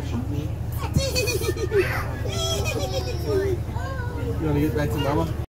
You want to get back to mama?